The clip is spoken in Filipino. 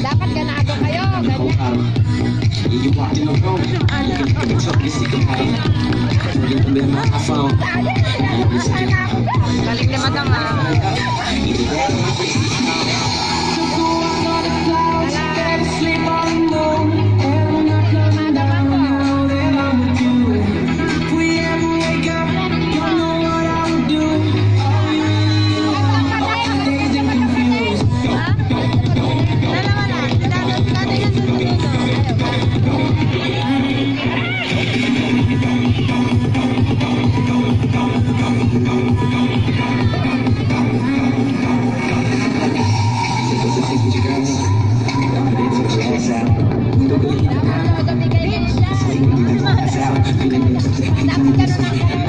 Dapat ganado kayo, ganyan. You walked in the room, you can pick a chocolate secret pie. Galing naman ang ah. Pinagalitan ka. Pinagalitan ka. Pinagalitan ka. Pinagalitan ka.